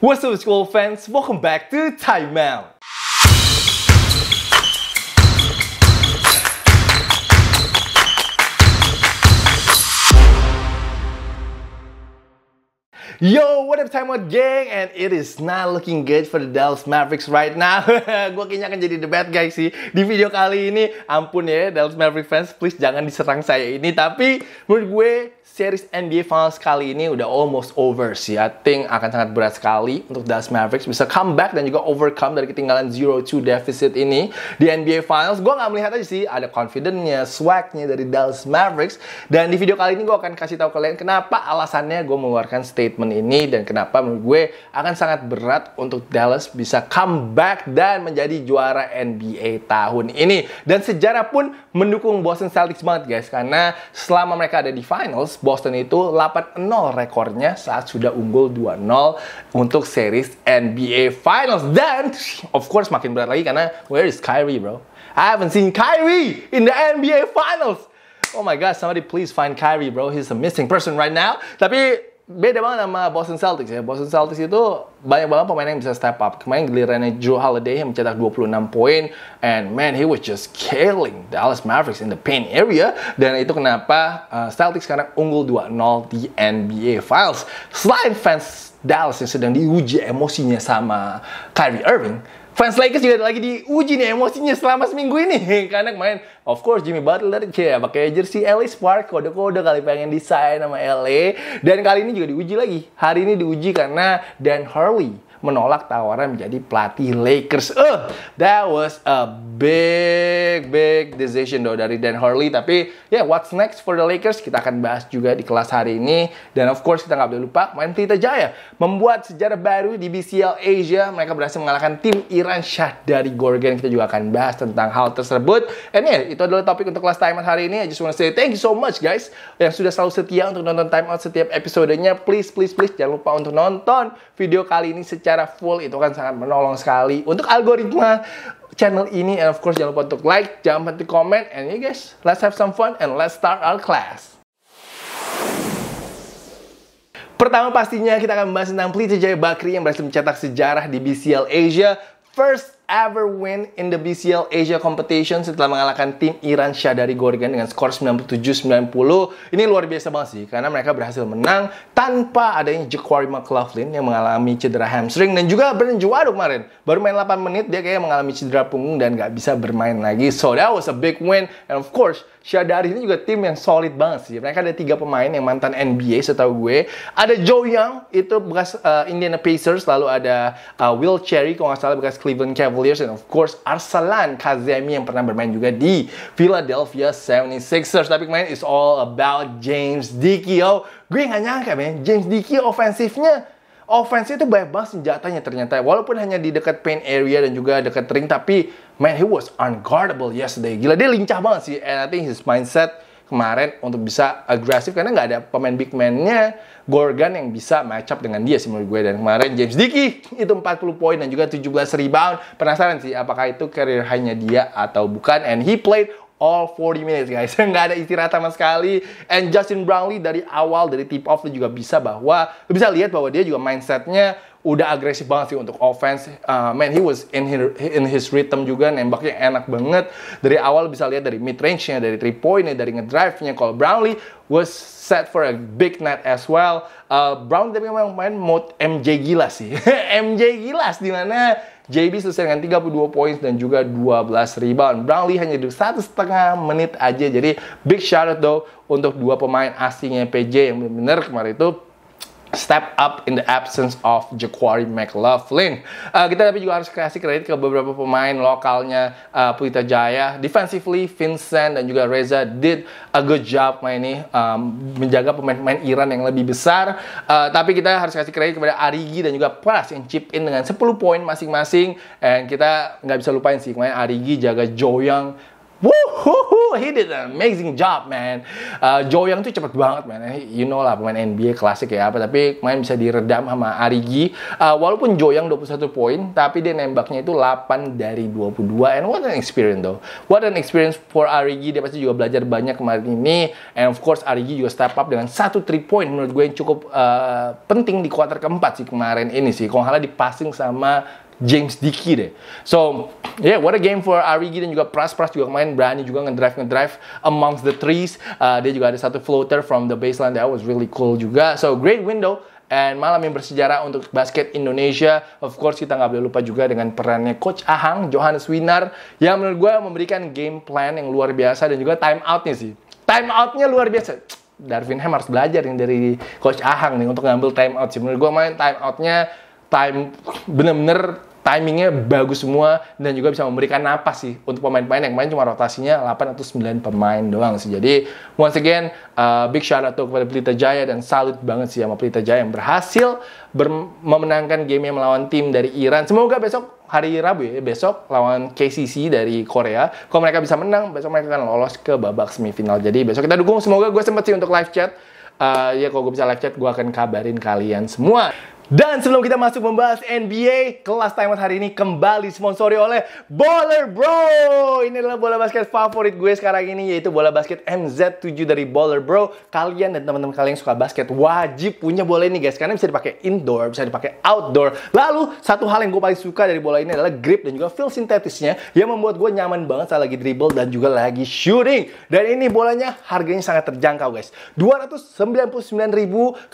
What's up school fans? Welcome back to Time Out. Yo, what up Time Out gang? And it is not looking good for the Dallas Mavericks right now. gue kayaknya akan jadi the bad guy sih di video kali ini. Ampun ya Dallas Mavericks fans, please jangan diserang saya ini. Tapi menurut gue series NBA Finals kali ini udah almost over sih. I think akan sangat berat sekali untuk Dallas Mavericks bisa comeback dan juga overcome dari ketinggalan 0-2 deficit ini di NBA Finals. Gue nggak melihat aja sih ada confidence-nya, swag-nya dari Dallas Mavericks. Dan di video kali ini gue akan kasih tahu kalian kenapa alasannya gue mengeluarkan statement ini dan kenapa menurut gue akan sangat berat untuk Dallas bisa comeback dan menjadi juara NBA tahun ini. Dan sejarah pun mendukung Boston Celtics banget guys karena selama mereka ada di finals Boston itu 8-0 rekornya saat sudah unggul 2-0 untuk series NBA Finals. Dan, of course, makin berat lagi karena where is Kyrie, bro? I haven't seen Kyrie in the NBA Finals. Oh my God, somebody please find Kyrie, bro. He's a missing person right now. Tapi beda banget sama Boston Celtics ya. Boston Celtics itu banyak banget pemain yang bisa step up. Kemarin gilirannya Joe Holiday yang mencetak 26 poin and man he was just killing Dallas Mavericks in the paint area dan itu kenapa uh, Celtics sekarang unggul 2-0 di NBA Finals. Selain fans Dallas yang sedang diuji emosinya sama Kyrie Irving, fans Lakers juga lagi diuji nih emosinya selama seminggu ini. Karena kemarin of course Jimmy Butler ya pakai jersey LA Spark kode-kode kali pengen desain sama LA dan kali ini juga diuji lagi. Hari ini diuji karena Dan Hurley menolak tawaran menjadi pelatih Lakers. Uh, that was a big big decision though dari Dan Hurley. Tapi ya yeah, what's next for the Lakers kita akan bahas juga di kelas hari ini. Dan of course kita nggak boleh lupa main Pelita Jaya membuat sejarah baru di BCL Asia. Mereka berhasil mengalahkan tim Iran Shah dari Gorgon. Kita juga akan bahas tentang hal tersebut. And yeah, itu adalah topik untuk kelas Time Out hari ini. I just want to say thank you so much guys yang sudah selalu setia untuk nonton Time Out setiap episodenya. Please please please jangan lupa untuk nonton video kali ini secara secara full itu kan sangat menolong sekali untuk algoritma channel ini and of course jangan lupa untuk like, jangan lupa untuk comment and yeah guys, let's have some fun and let's start our class. Pertama pastinya kita akan membahas tentang Pelita Jaya Bakri yang berhasil mencetak sejarah di BCL Asia. First ever win in the BCL Asia competition setelah mengalahkan tim Iran dari Gorgon dengan skor 97-90. Ini luar biasa banget sih karena mereka berhasil menang tanpa adanya Jacquari McLaughlin yang mengalami cedera hamstring dan juga Brandon Juwado kemarin. Baru main 8 menit dia kayak mengalami cedera punggung dan gak bisa bermain lagi. So that was a big win and of course Syadari ini juga tim yang solid banget sih. Mereka ada tiga pemain yang mantan NBA setahu gue. Ada Joe Young, itu bekas uh, Indiana Pacers. Lalu ada uh, Will Cherry, kalau nggak salah bekas Cleveland Cavaliers. And of course, Arsalan Kazemi yang pernah bermain juga di Philadelphia 76ers. Tapi kemarin it's all about James Dickey. Oh, gue nggak nyangka, men. James Dickey ofensifnya offense itu banyak banget senjatanya ternyata. Walaupun hanya di dekat paint area dan juga dekat ring, tapi man, he was unguardable yesterday. Gila, dia lincah banget sih. And I think his mindset kemarin untuk bisa agresif karena nggak ada pemain big man-nya Gorgon yang bisa match up dengan dia sih menurut gue dan kemarin James Dickey itu 40 poin dan juga 17 rebound penasaran sih apakah itu career high-nya dia atau bukan and he played all 40 minutes guys nggak ada istirahat sama sekali and Justin Brownlee dari awal dari tip off juga bisa bahwa bisa lihat bahwa dia juga mindsetnya udah agresif banget sih untuk offense. Uh, man, he was in his, in his rhythm juga, nembaknya enak banget. Dari awal bisa lihat dari mid range-nya, dari three point-nya, dari ngedrive-nya. Kalau Brownlee was set for a big night as well. Uh, Brown tapi memang main mode MJ Gilas sih. MJ Gilas di mana JB selesai dengan 32 poin dan juga 12 rebound. Brownlee hanya di satu setengah menit aja. Jadi big shout out though untuk dua pemain asingnya PJ yang benar-benar kemarin itu step up in the absence of Jacquari McLaughlin. Uh, kita tapi juga harus kasih kredit ke beberapa pemain lokalnya uh, Pelita Jaya. Defensively, Vincent dan juga Reza did a good job main ini um, menjaga pemain-pemain Iran yang lebih besar. Uh, tapi kita harus kasih kredit kepada Arigi dan juga Pras yang chip in dengan 10 poin masing-masing. And kita nggak bisa lupain sih kemarin Arigi jaga Joyang Wuhuhu Woo, he did an amazing job, man. Uh, Joe Young tuh cepet banget, man. You know lah, pemain NBA klasik ya apa, tapi main bisa diredam sama Arigi. Uh, walaupun Joe Young 21 poin, tapi dia nembaknya itu 8 dari 22. And what an experience though. What an experience for Arigi. Dia pasti juga belajar banyak kemarin ini. And of course, Arigi juga step up dengan satu 3 point menurut gue yang cukup uh, penting di kuarter keempat sih kemarin ini sih. Kalau di passing sama James Dickey deh. So, yeah, what a game for Arigi dan juga Pras. Pras juga main berani juga ngedrive ngedrive amongst the trees. Uh, dia juga ada satu floater from the baseline that was really cool juga. So, great window. And malam yang bersejarah untuk basket Indonesia. Of course, kita nggak boleh lupa juga dengan perannya Coach Ahang, Johannes Winar, yang menurut gue memberikan game plan yang luar biasa dan juga time outnya sih. Time outnya luar biasa. Darvin Ham harus belajar nih dari Coach Ahang nih untuk ngambil time out sih. Menurut gue main time outnya time bener-bener timingnya bagus semua dan juga bisa memberikan napas sih untuk pemain-pemain yang main cuma rotasinya 8 atau 9 pemain doang sih. Jadi once again uh, big shout out kepada Pelita Jaya dan salut banget sih sama Pelita Jaya yang berhasil memenangkan game yang melawan tim dari Iran. Semoga besok hari Rabu ya, besok lawan KCC dari Korea. Kalau mereka bisa menang, besok mereka akan lolos ke babak semifinal. Jadi besok kita dukung. Semoga gue sempet sih untuk live chat. Uh, ya kalau gue bisa live chat, gue akan kabarin kalian semua. Dan sebelum kita masuk membahas NBA, kelas timeout hari ini kembali sponsori oleh Baller Bro. Ini adalah bola basket favorit gue sekarang ini yaitu bola basket MZ7 dari Baller Bro. Kalian dan teman-teman kalian yang suka basket wajib punya bola ini guys karena bisa dipakai indoor, bisa dipakai outdoor. Lalu satu hal yang gue paling suka dari bola ini adalah grip dan juga feel sintetisnya yang membuat gue nyaman banget saat lagi dribble dan juga lagi shooting. Dan ini bolanya harganya sangat terjangkau guys. 299.000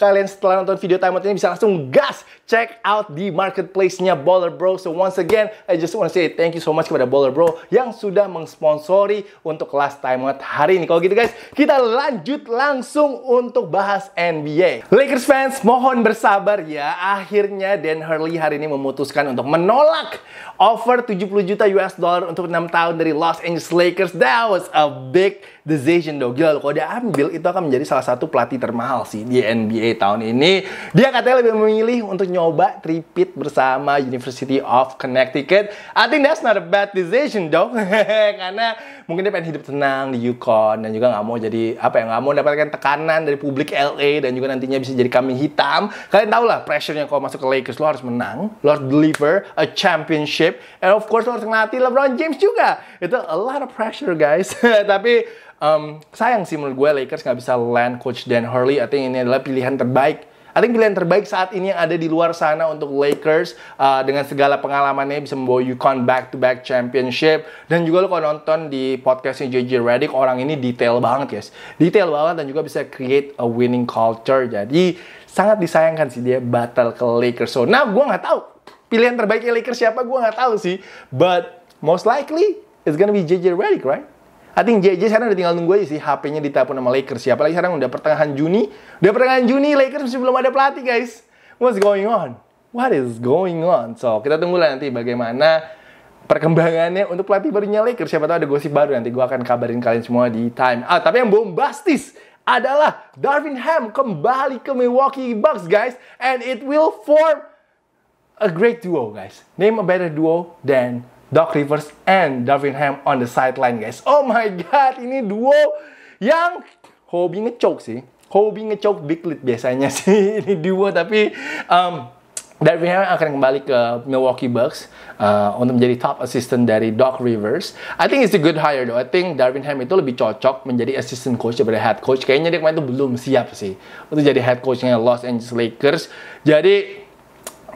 kalian setelah nonton video timeout ini bisa langsung gas gas, check out di marketplace-nya Baller Bro. So once again, I just want to say thank you so much kepada Baller Bro yang sudah mengsponsori untuk kelas timeout hari ini. Kalau gitu guys, kita lanjut langsung untuk bahas NBA. Lakers fans, mohon bersabar ya. Akhirnya Dan Hurley hari ini memutuskan untuk menolak offer 70 juta US dollar untuk 6 tahun dari Los Angeles Lakers. That was a big decision dong. Gila, kalau dia ambil itu akan menjadi salah satu pelatih termahal sih di NBA tahun ini. Dia katanya lebih memilih untuk nyoba tripit bersama University of Connecticut. I think that's not a bad decision dong. Karena mungkin dia pengen hidup tenang di Yukon dan juga nggak mau jadi apa ya nggak mau mendapatkan tekanan dari publik LA dan juga nantinya bisa jadi kambing hitam. Kalian tahu lah pressure-nya kalau masuk ke Lakers lo harus menang, lo harus deliver a championship, and of course lo harus ngelatih LeBron James juga. Itu a lot of pressure guys. Tapi um, sayang sih menurut gue Lakers nggak bisa land coach Dan Hurley. I think ini adalah pilihan terbaik. I think pilihan terbaik saat ini yang ada di luar sana untuk Lakers uh, dengan segala pengalamannya bisa membawa UConn back to back championship. Dan juga lo kalau nonton di podcastnya JJ Redick orang ini detail banget guys. Detail banget dan juga bisa create a winning culture. Jadi sangat disayangkan sih dia batal ke Lakers. So nah gue nggak tahu. Pilihan terbaiknya Lakers siapa? Gue nggak tahu sih. But most likely it's gonna be JJ Redick right I think JJ sekarang udah tinggal nunggu aja sih HP-nya ditelepon sama Lakers. Siapa lagi sekarang udah pertengahan Juni. Udah pertengahan Juni Lakers masih belum ada pelatih guys. What's going on? What is going on? So kita tunggu lah nanti bagaimana perkembangannya untuk pelatih barunya Lakers. Siapa tahu ada gosip baru nanti gue akan kabarin kalian semua di time. Ah tapi yang bombastis adalah Darvin Ham kembali ke Milwaukee Bucks guys. And it will form a great duo guys. Name a better duo than Doc Rivers and Darvin Ham on the sideline guys. Oh my god, ini duo yang hobi ngechoke sih. Hobi ngechoke big lead biasanya sih ini duo tapi um, Darvin Ham akan kembali ke Milwaukee Bucks uh, untuk menjadi top assistant dari Doc Rivers. I think it's a good hire though. I think Darvin Ham itu lebih cocok menjadi assistant coach daripada head coach. Kayaknya dia kemarin itu belum siap sih untuk jadi head coachnya Los Angeles Lakers. Jadi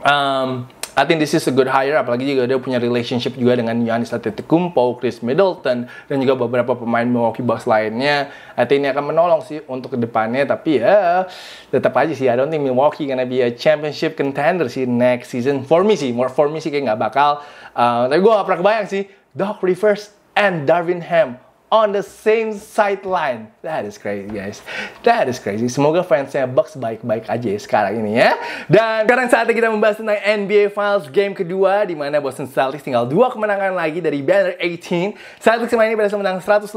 um, I think this is a good hire apalagi juga dia punya relationship juga dengan Giannis Antetokounmpo, Chris Middleton dan juga beberapa pemain Milwaukee Bucks lainnya. I think ini akan menolong sih untuk ke depannya tapi ya tetap aja sih I don't think Milwaukee gonna be a championship contender sih next season. For me sih, more for me sih kayak nggak bakal. Uh, tapi gue gak pernah kebayang sih Doc Rivers and Darvin Ham on the same sideline. That is crazy guys. That is crazy. Semoga fansnya Bucks baik-baik aja ya sekarang ini ya. Dan sekarang saatnya kita membahas tentang NBA Finals game kedua di mana Boston Celtics tinggal dua kemenangan lagi dari banner 18. Celtics ini berhasil menang 105-98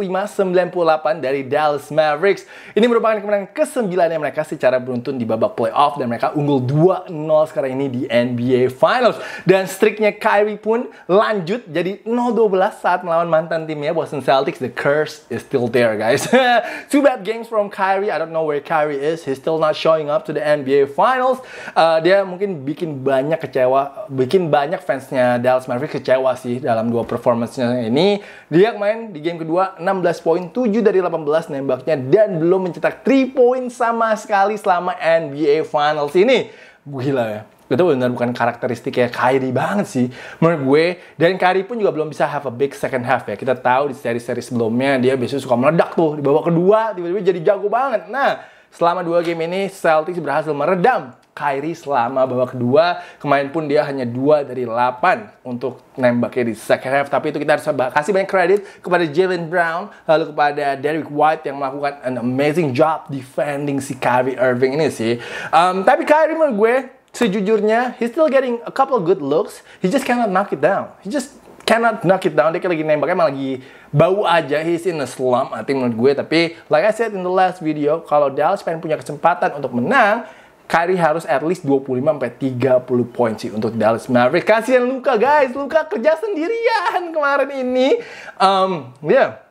dari Dallas Mavericks. Ini merupakan kemenangan ke-9 yang mereka secara beruntun di babak playoff dan mereka unggul 2-0 sekarang ini di NBA Finals. Dan streaknya Kyrie pun lanjut jadi 0-12 saat melawan mantan timnya Boston Celtics, the curse is still there, guys. Two bad games from Kyrie. I don't know where Kyrie is. He's still not showing up to the NBA Finals. Uh, dia mungkin bikin banyak kecewa, bikin banyak fansnya Dallas Mavericks kecewa sih dalam dua performance-nya ini. Dia main di game kedua 16 poin, 7 dari 18 nembaknya dan belum mencetak 3 poin sama sekali selama NBA Finals ini. Gila ya itu benar bukan karakteristik kayak Kyrie banget sih menurut gue. Dan Kyrie pun juga belum bisa have a big second half ya. Kita tahu di seri-seri sebelumnya dia biasanya suka meledak tuh di babak kedua tiba-tiba jadi jago banget. Nah selama dua game ini Celtics berhasil meredam Kyrie selama babak kedua. Kemarin pun dia hanya dua dari 8 untuk nembaknya di second half. Tapi itu kita harus kasih banyak kredit kepada Jalen Brown lalu kepada Derrick White yang melakukan an amazing job defending si Kyrie Irving ini sih. Um, tapi Kyrie menurut gue sejujurnya he's still getting a couple good looks. He just cannot knock it down. He just cannot knock it down. Dia lagi nembaknya malah lagi bau aja. He's in a slump I think menurut gue. Tapi like I said in the last video kalau Dallas pengen punya kesempatan untuk menang Kyrie harus at least 25 sampai 30 poin sih untuk Dallas Mavericks. Kasihan Luka guys, Luka kerja sendirian kemarin ini. Um, yeah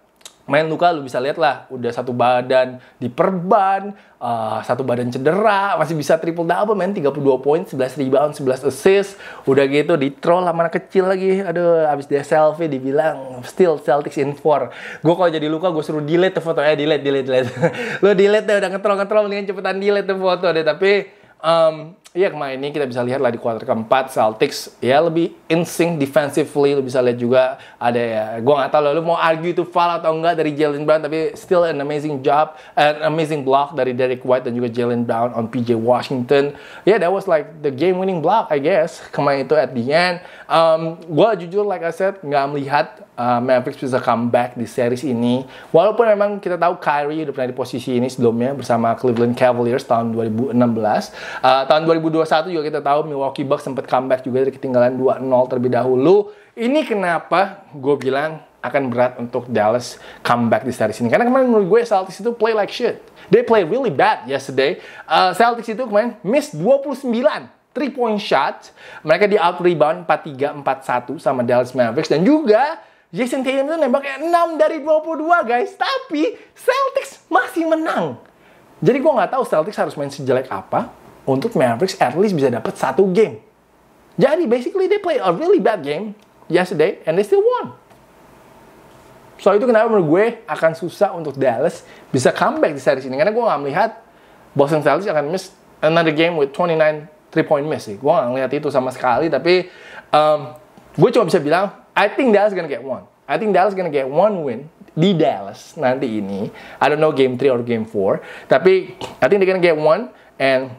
main luka lu bisa lihat lah udah satu badan diperban uh, satu badan cedera masih bisa triple double main 32 poin 11 rebound 11 assist. Udah gitu di troll sama anak kecil lagi. Aduh abis dia selfie dibilang still Celtics in four. Gue kalau jadi luka gue suruh delete tuh foto eh delete delete delete. Lu delete deh udah ngetrol ngetrol mendingan cepetan delete tuh foto deh. Tapi um, Iya kemarin ini kita bisa lihat lah di kuarter keempat Celtics ya lebih instinct defensively. Lu bisa lihat juga ada ya gue nggak tahu lu mau argue itu foul atau enggak dari Jalen Brown tapi still an amazing job an amazing block dari Derek White dan juga Jalen Brown on PJ Washington. Yeah that was like the game winning block I guess kemarin itu at the end. Um, gue jujur like I said nggak melihat uh, Mavericks bisa comeback di series ini. Walaupun memang kita tahu Kyrie udah pernah di posisi ini sebelumnya bersama Cleveland Cavaliers tahun 2016 uh, tahun 2000 2021 juga kita tahu Milwaukee Bucks sempat comeback juga dari ketinggalan 2-0 terlebih dahulu. Ini kenapa gue bilang akan berat untuk Dallas comeback di series ini. Karena kemarin menurut gue Celtics itu play like shit. They play really bad yesterday. Uh, Celtics itu kemarin miss 29 three point shot. Mereka di out rebound 4-3, 4-1 sama Dallas Mavericks. Dan juga Jason Tatum itu nembaknya 6 dari 22 guys. Tapi Celtics masih menang. Jadi gue nggak tahu Celtics harus main sejelek apa untuk Mavericks at least bisa dapat satu game. Jadi basically they play a really bad game yesterday and they still won. So itu kenapa menurut gue akan susah untuk Dallas bisa comeback di series ini karena gue nggak melihat Boston Celtics akan miss another game with 29 three point miss sih. Gue nggak melihat itu sama sekali tapi um, gue cuma bisa bilang I think Dallas gonna get one. I think Dallas gonna get one win di Dallas nanti ini. I don't know game 3 or game 4. Tapi I think they're gonna get one and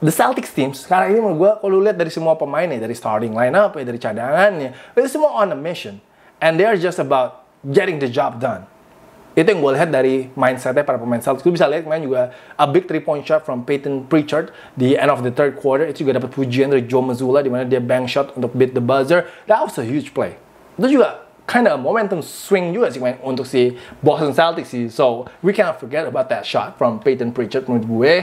the Celtics team sekarang ini menurut gue kalau lihat dari semua pemain ya dari starting lineup ya dari cadangannya itu semua on a mission. And they are just about getting the job done. Itu yang gue lihat dari mindsetnya para pemain Celtics. Gue bisa lihat main juga a big three point shot from Peyton Pritchard di end of the third quarter. Itu juga dapat pujian dari Joe Mazzulla di mana dia bank shot untuk beat the buzzer. That was a huge play. Itu juga kind of momentum swing juga sih main untuk si Boston Celtics sih. So we cannot forget about that shot from Peyton Pritchard menurut gue.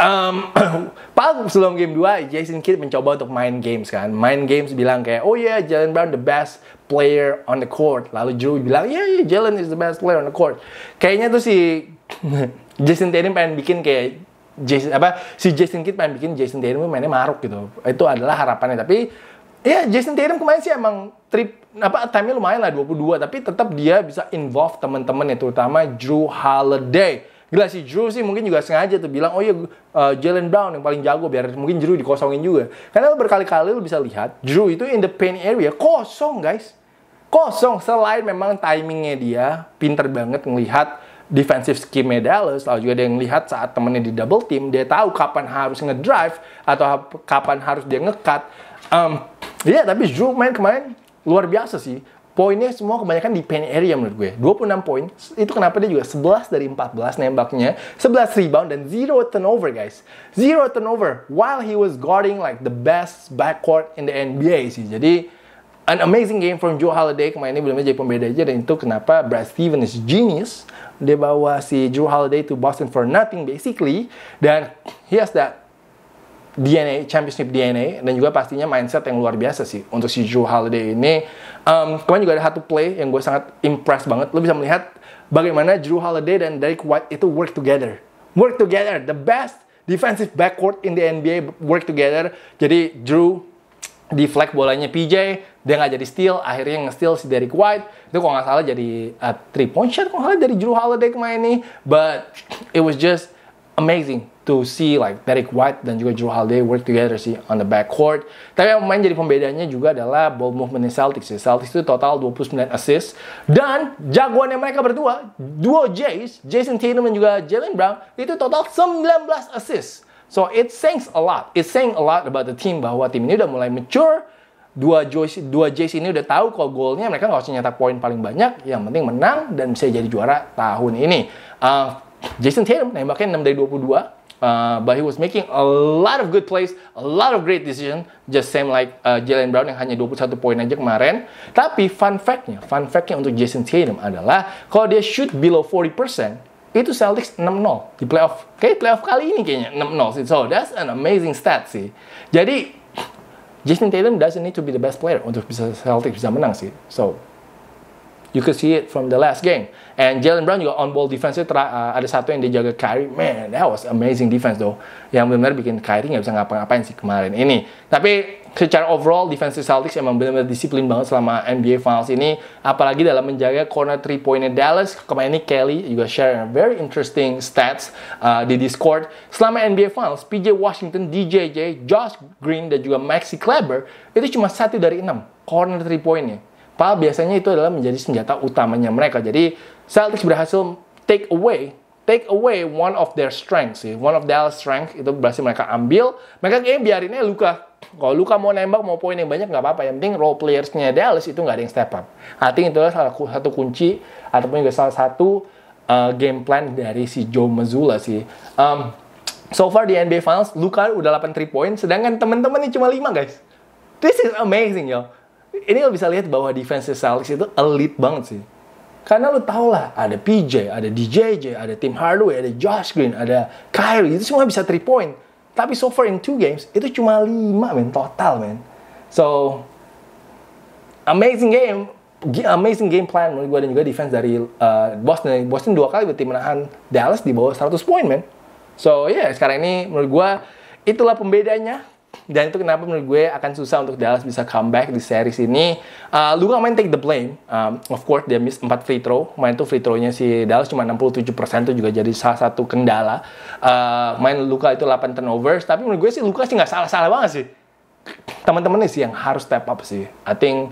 Um, Pak sebelum game 2 Jason Kidd mencoba untuk main games kan. Main games bilang kayak oh yeah Jalen Brown the best player on the court. Lalu Drew bilang yeah yeah Jalen is the best player on the court. Kayaknya tuh si Jason Tatum pengen bikin kayak Jason apa si Jason Kidd pengen bikin Jason Tatum mainnya maruk gitu. Itu adalah harapannya. Tapi ya Jason Tatum kemarin sih emang trip apa time-nya lumayan lah 22 tapi tetap dia bisa involve teman-teman ya terutama Drew Holiday Gila si Drew sih mungkin juga sengaja tuh bilang, oh iya uh, Jalen Brown yang paling jago biar mungkin Drew dikosongin juga. Karena berkali-kali lo bisa lihat Drew itu in the paint area kosong guys. Kosong selain memang timingnya dia pinter banget ngelihat defensive scheme Dallas, lalu juga dia ngelihat saat temennya di double team, dia tahu kapan harus ngedrive atau kapan harus dia ngecut. Um, iya, tapi Drew main kemarin luar biasa sih poinnya semua kebanyakan di paint area menurut gue. 26 poin. Itu kenapa dia juga 11 dari 14 nembaknya, 11 rebound dan 0 turnover guys. 0 turnover while he was guarding like the best backcourt in the NBA sih. Jadi an amazing game from Joe Holiday kemarin ini belum jadi pembeda aja dan itu kenapa Brad Stevens is genius. Dia bawa si Joe Holiday to Boston for nothing basically dan he has that DNA, championship DNA, dan juga pastinya mindset yang luar biasa sih untuk si Drew Holiday ini. Um, kemarin juga ada satu play yang gue sangat impress banget. Lo bisa melihat bagaimana Drew Holiday dan Derek White itu work together. Work together, the best defensive backcourt in the NBA work together. Jadi Drew di flag bolanya PJ, dia nggak jadi steal, akhirnya nge-steal si Derek White. Itu kalau nggak salah jadi uh, three point shot kalau dari Drew Holiday kemarin ini. But it was just amazing to see like Derek White dan juga Drew Holiday work together sih on the backcourt. Tapi yang main jadi pembedanya juga adalah ball movement Celtics. Ya. Celtics itu total 29 assist dan jagoannya mereka berdua, duo Jays, Jason Tatum dan juga Jalen Brown itu total 19 assist. So it saying a lot. It saying a lot about the team bahwa tim ini udah mulai mature. Dua Joyce, dua Jays ini udah tahu kalau goalnya mereka nggak usah nyetak poin paling banyak. Yang penting menang dan bisa jadi juara tahun ini. Uh, Jason Tatum nembaknya 6 dari 22. Uh, but he was making a lot of good plays, a lot of great decision, just same like uh, Jalen Brown yang hanya 21 poin aja kemarin. Tapi fun fact-nya, fun fact-nya untuk Jason Tatum adalah kalau dia shoot below 40%, itu Celtics 6-0 di playoff. Kayak playoff kali ini kayaknya 6-0 sih. So that's an amazing stat sih. Jadi Jason Tatum doesn't need to be the best player untuk bisa Celtics bisa menang sih. So You could see it from the last game. And Jalen Brown juga on ball defense uh, ada satu yang dia jaga Kyrie. Man, that was amazing defense though. Yang benar-benar bikin Kyrie nggak bisa ngapa-ngapain sih kemarin ini. Tapi secara overall defensive Celtics emang benar-benar disiplin banget selama NBA Finals ini. Apalagi dalam menjaga corner three pointnya Dallas. Kemarin ini Kelly juga share very interesting stats uh, di Discord. Selama NBA Finals, PJ Washington, DJJ, Josh Green dan juga Maxi Kleber itu cuma satu dari enam corner three pointnya Padahal biasanya itu adalah menjadi senjata utamanya mereka. Jadi Celtics berhasil take away take away one of their strengths sih. One of Dallas strength itu berhasil mereka ambil. Mereka kayaknya biarinnya Luka. Kalau Luka mau nembak mau poin yang banyak nggak apa-apa. Yang penting role playersnya Dallas itu nggak ada yang step up. Artinya itu adalah salah satu kunci ataupun juga salah satu uh, game plan dari si Joe Mazzulla sih. Um, so far di NBA Finals, Luka udah 8 3 point, sedangkan teman-teman ini cuma 5 guys. This is amazing yo ini lo bisa lihat bahwa defensive Celtics itu elite banget sih. Karena lo tau lah, ada PJ, ada DJJ, ada Tim Hardaway, ada Josh Green, ada Kyrie, itu semua bisa 3 point. Tapi so far in two games, itu cuma 5 men, total men. So, amazing game, amazing game plan menurut gue dan juga defense dari uh, Boston. Boston dua kali berarti menahan Dallas di bawah 100 point men. So, ya yeah, sekarang ini menurut gue itulah pembedanya dan itu kenapa menurut gue akan susah untuk Dallas bisa comeback di series ini. Uh, Luka main take the blame. Um, of course dia miss 4 free throw. Main tuh free throw-nya si Dallas cuma 67% itu juga jadi salah satu kendala. Uh, main Luka itu 8 turnovers. Tapi menurut gue sih Luka sih nggak salah-salah banget sih. Teman-teman sih yang harus step up sih. I think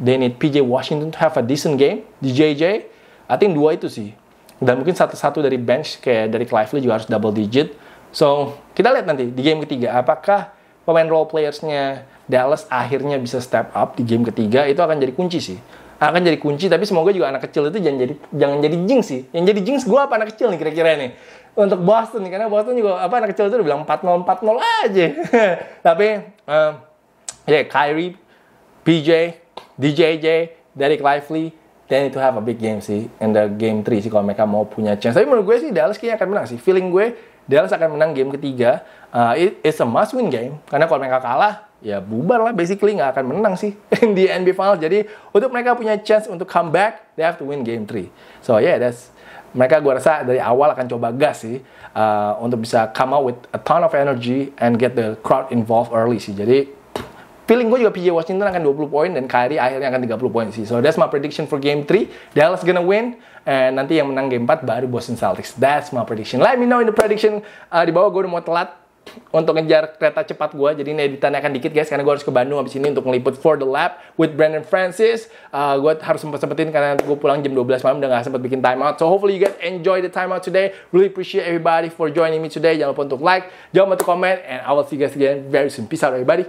they need PJ Washington to have a decent game di JJ. I think dua itu sih. Dan mungkin satu-satu dari bench kayak dari Lively juga harus double digit. So, kita lihat nanti di game ketiga apakah pemain role playersnya Dallas akhirnya bisa step up di game ketiga itu akan jadi kunci sih. Akan jadi kunci tapi semoga juga anak kecil itu jangan jadi jangan jadi jinx sih. Yang jadi jinx gue apa anak kecil nih kira-kira nih? Untuk Boston nih karena Boston juga apa anak kecil itu udah bilang 4-0 4-0 aja. Tapi um, ya yeah, Kyrie PJ DJJ Derek Lively then itu have a big game sih in the game 3 sih kalau mereka mau punya chance. Tapi menurut gue sih Dallas kayaknya akan menang sih. Feeling gue Dallas akan menang game ketiga. Uh, it, it's a must win game karena kalau mereka kalah ya bubar lah basically nggak akan menang sih di NBA Finals. Jadi untuk mereka punya chance untuk comeback, they have to win game 3. So yeah, that's mereka gue rasa dari awal akan coba gas sih uh, untuk bisa come out with a ton of energy and get the crowd involved early sih. Jadi feeling gue juga PJ Washington akan 20 poin dan Kyrie akhirnya akan 30 poin sih. So that's my prediction for game 3. Dallas gonna win. And nanti yang menang game 4 baru Boston Celtics. That's my prediction. Let me know in the prediction. Uh, di bawah gue udah mau telat untuk ngejar kereta cepat gue. Jadi ini editannya akan dikit guys. Karena gue harus ke Bandung habis ini untuk ngeliput For The Lab with Brandon Francis. Uh, gue harus sempet-sempetin karena gue pulang jam 12 malam udah gak sempet bikin time out. So hopefully you guys enjoy the time out today. Really appreciate everybody for joining me today. Jangan lupa untuk like, jangan lupa untuk comment. And I will see you guys again very soon. Peace out everybody.